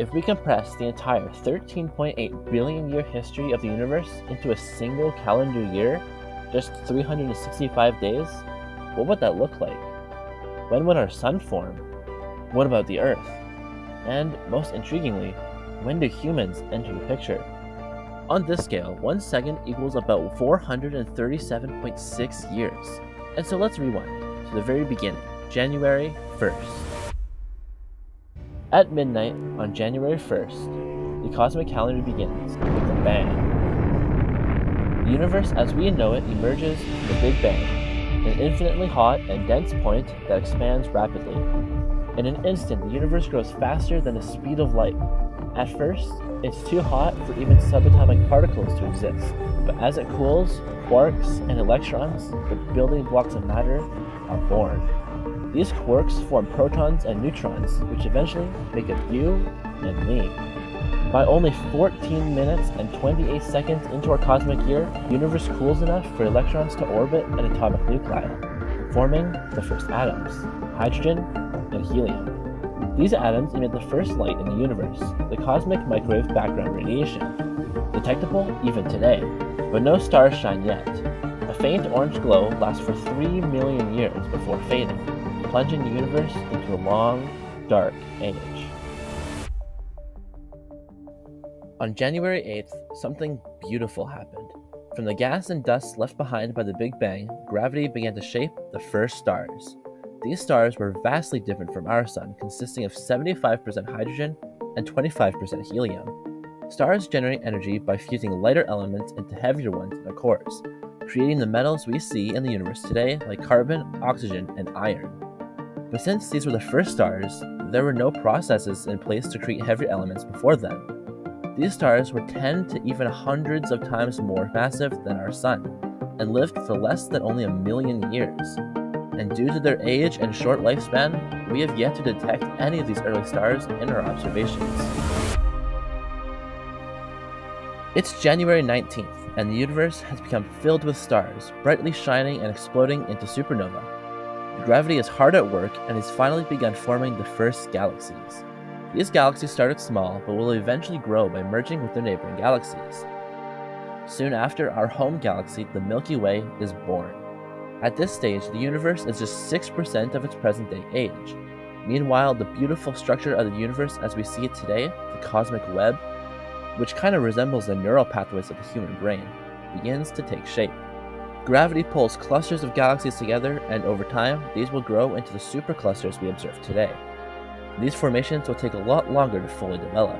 If we compress the entire 13.8 billion year history of the universe into a single calendar year, just 365 days, what would that look like? When would our sun form? What about the Earth? And most intriguingly, when do humans enter the picture? On this scale, one second equals about 437.6 years. And so let's rewind to the very beginning, January 1st. At midnight on January 1st, the cosmic calendar begins with a bang. The universe as we know it emerges from the Big Bang, an infinitely hot and dense point that expands rapidly. In an instant, the universe grows faster than the speed of light. At first, it's too hot for even subatomic particles to exist, but as it cools, quarks and electrons, the building blocks of matter, are born. These quarks form protons and neutrons, which eventually make up you and me. By only 14 minutes and 28 seconds into our cosmic year, the universe cools enough for electrons to orbit an atomic nuclei, forming the first atoms, hydrogen and helium. These atoms emit the first light in the universe, the cosmic microwave background radiation, detectable even today, but no stars shine yet. A faint orange glow lasts for 3 million years before fading, plunging the universe into a long, dark age. On January 8th, something beautiful happened. From the gas and dust left behind by the Big Bang, gravity began to shape the first stars. These stars were vastly different from our Sun, consisting of 75% hydrogen and 25% helium. Stars generate energy by fusing lighter elements into heavier ones in their cores, creating the metals we see in the universe today, like carbon, oxygen, and iron. But since these were the first stars, there were no processes in place to create heavier elements before them. These stars were 10 to even hundreds of times more massive than our Sun, and lived for less than only a million years. And due to their age and short lifespan, we have yet to detect any of these early stars in our observations. It's January 19th, and the universe has become filled with stars, brightly shining and exploding into supernova. Gravity is hard at work and has finally begun forming the first galaxies. These galaxies started small, but will eventually grow by merging with their neighboring galaxies. Soon after, our home galaxy, the Milky Way, is born. At this stage, the universe is just 6% of its present day age. Meanwhile, the beautiful structure of the universe as we see it today, the cosmic web, which kind of resembles the neural pathways of the human brain, begins to take shape. Gravity pulls clusters of galaxies together, and over time, these will grow into the superclusters we observe today. These formations will take a lot longer to fully develop.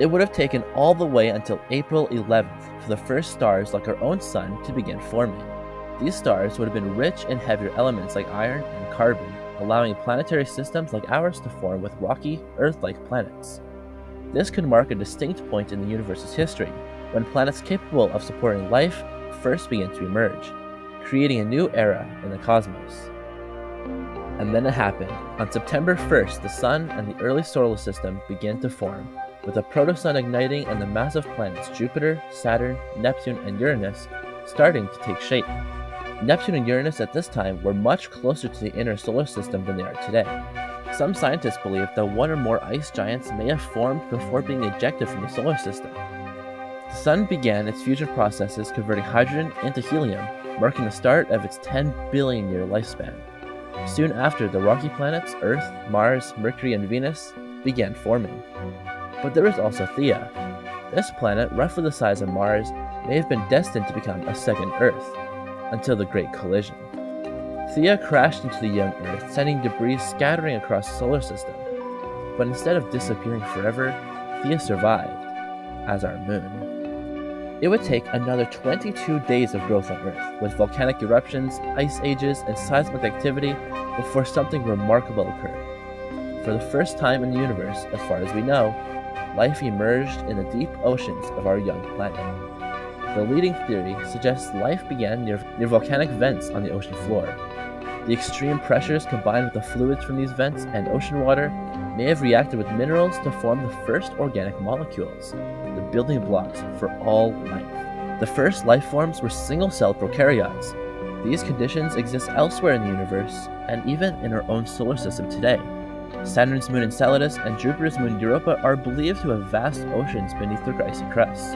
It would have taken all the way until April 11th for the first stars like our own sun to begin forming. These stars would have been rich in heavier elements like iron and carbon, allowing planetary systems like ours to form with rocky, Earth-like planets. This could mark a distinct point in the universe's history, when planets capable of supporting life first began to emerge, creating a new era in the cosmos. And then it happened. On September 1st, the Sun and the early solar system began to form, with the protosun igniting and the massive planets Jupiter, Saturn, Neptune, and Uranus starting to take shape. Neptune and Uranus at this time were much closer to the inner solar system than they are today. Some scientists believe that one or more ice giants may have formed before being ejected from the solar system. The Sun began its fusion processes converting hydrogen into helium, marking the start of its 10 billion year lifespan. Soon after, the rocky planets Earth, Mars, Mercury, and Venus began forming. But there is also Theia. This planet, roughly the size of Mars, may have been destined to become a second Earth, until the Great Collision. Theia crashed into the young Earth, sending debris scattering across the solar system. But instead of disappearing forever, Theia survived as our moon. It would take another 22 days of growth on Earth, with volcanic eruptions, ice ages, and seismic activity before something remarkable occurred. For the first time in the universe, as far as we know, life emerged in the deep oceans of our young planet. The leading theory suggests life began near, near volcanic vents on the ocean floor. The extreme pressures combined with the fluids from these vents and ocean water may have reacted with minerals to form the first organic molecules, the building blocks for all life. The first life forms were single-celled prokaryotes. These conditions exist elsewhere in the universe, and even in our own solar system today. Saturn's moon Enceladus and Jupiter's moon Europa are believed to have vast oceans beneath their icy crusts.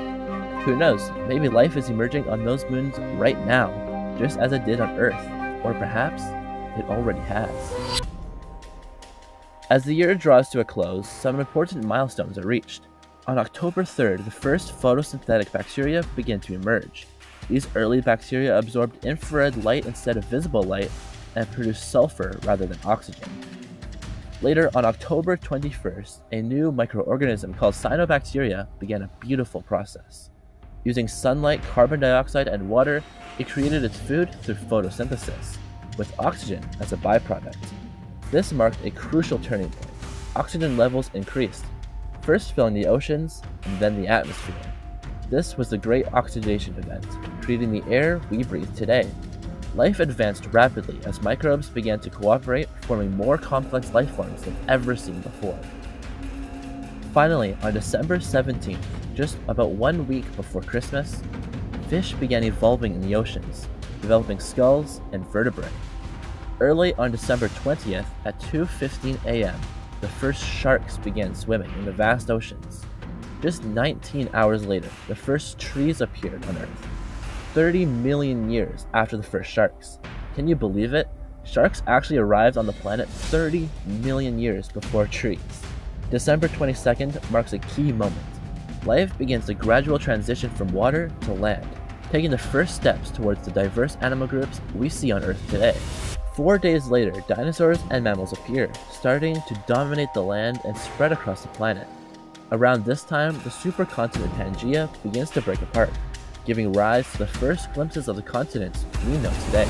Who knows, maybe life is emerging on those moons right now, just as it did on Earth, or perhaps it already has. As the year draws to a close, some important milestones are reached. On October 3rd, the first photosynthetic bacteria begin to emerge. These early bacteria absorbed infrared light instead of visible light and produced sulfur rather than oxygen. Later, on October 21st, a new microorganism called cyanobacteria began a beautiful process. Using sunlight, carbon dioxide, and water, it created its food through photosynthesis, with oxygen as a byproduct. This marked a crucial turning point. Oxygen levels increased, first filling the oceans and then the atmosphere. This was the Great Oxidation Event, creating the air we breathe today. Life advanced rapidly as microbes began to cooperate, forming more complex life forms than ever seen before. Finally, on December 17th, just about one week before Christmas, fish began evolving in the oceans, developing skulls and vertebrae. Early on December 20th at 2:15 a.m., the first sharks began swimming in the vast oceans. Just 19 hours later, the first trees appeared on Earth. 30 million years after the first sharks. Can you believe it? Sharks actually arrived on the planet 30 million years before trees. December 22nd marks a key moment life begins a gradual transition from water to land, taking the first steps towards the diverse animal groups we see on Earth today. Four days later, dinosaurs and mammals appear, starting to dominate the land and spread across the planet. Around this time, the supercontinent Pangaea begins to break apart, giving rise to the first glimpses of the continents we know today.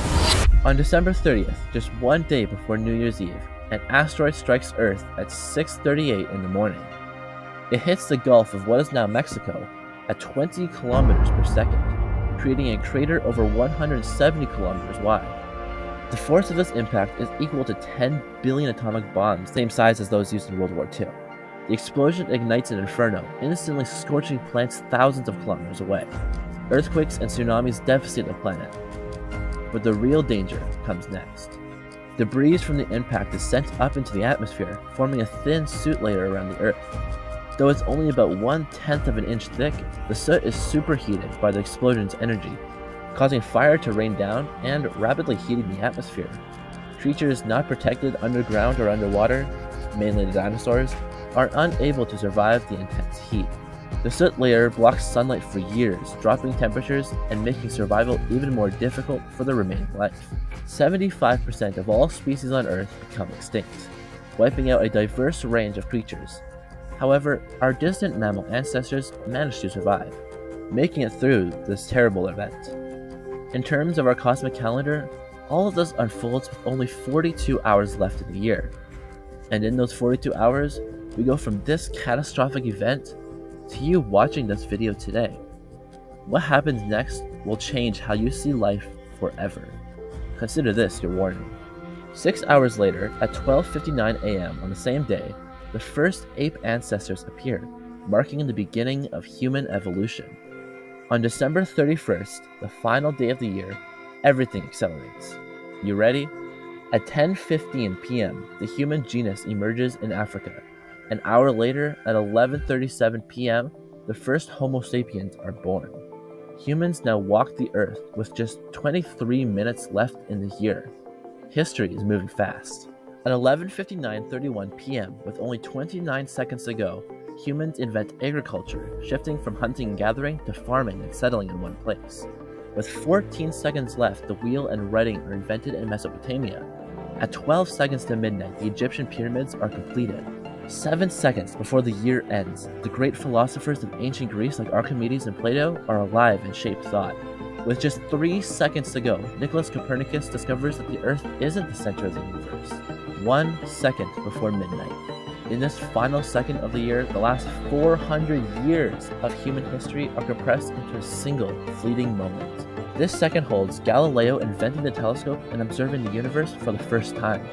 On December 30th, just one day before New Year's Eve, an asteroid strikes Earth at 6.38 in the morning. It hits the Gulf of what is now Mexico at 20 kilometers per second, creating a crater over 170 kilometers wide. The force of this impact is equal to 10 billion atomic bombs, same size as those used in World War II. The explosion ignites an inferno, instantly scorching plants thousands of kilometers away. Earthquakes and tsunamis devastate the planet. But the real danger comes next. Debris from the impact is sent up into the atmosphere, forming a thin soot layer around the Earth. Though it's only about one tenth of an inch thick, the soot is superheated by the explosion's energy, causing fire to rain down and rapidly heating the atmosphere. Creatures not protected underground or underwater, mainly the dinosaurs, are unable to survive the intense heat. The soot layer blocks sunlight for years, dropping temperatures and making survival even more difficult for the remaining life. 75% of all species on Earth become extinct, wiping out a diverse range of creatures, However, our distant mammal ancestors managed to survive, making it through this terrible event. In terms of our cosmic calendar, all of this unfolds with only 42 hours left in the year. And in those 42 hours, we go from this catastrophic event to you watching this video today. What happens next will change how you see life forever. Consider this your warning. Six hours later, at 12.59 am on the same day, the first ape ancestors appeared, marking the beginning of human evolution. On December 31st, the final day of the year, everything accelerates. You ready? At 10:15 p.m., the human genus emerges in Africa. An hour later, at 11:37 p.m., the first Homo sapiens are born. Humans now walk the earth with just 23 minutes left in the year. History is moving fast. At 11:59:31 p.m., with only 29 seconds to go, humans invent agriculture, shifting from hunting and gathering to farming and settling in one place. With 14 seconds left, the wheel and writing are invented in Mesopotamia. At 12 seconds to midnight, the Egyptian pyramids are completed. Seven seconds before the year ends, the great philosophers of ancient Greece like Archimedes and Plato are alive and shape thought. With just three seconds to go, Nicholas Copernicus discovers that the Earth isn't the center of the universe one second before midnight. In this final second of the year, the last 400 years of human history are compressed into a single fleeting moment. This second holds Galileo inventing the telescope and observing the universe for the first time,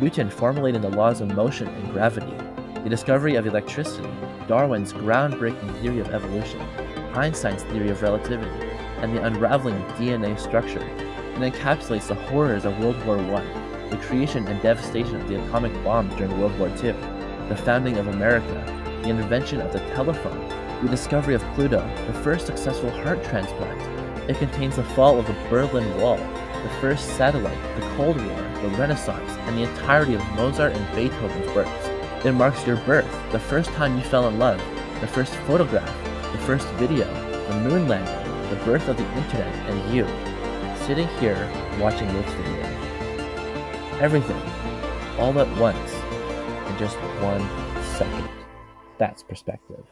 Newton formulating the laws of motion and gravity, the discovery of electricity, Darwin's groundbreaking theory of evolution, Einstein's theory of relativity, and the unraveling of DNA structure, and encapsulates the horrors of World War I the creation and devastation of the atomic bomb during World War II, the founding of America, the invention of the telephone, the discovery of Pluto, the first successful heart transplant. It contains the fall of the Berlin Wall, the first satellite, the Cold War, the Renaissance, and the entirety of Mozart and Beethoven's works. It marks your birth, the first time you fell in love, the first photograph, the first video, the moon landing, the birth of the internet, and you, sitting here watching this video. Everything, all at once, in just one second. That's perspective.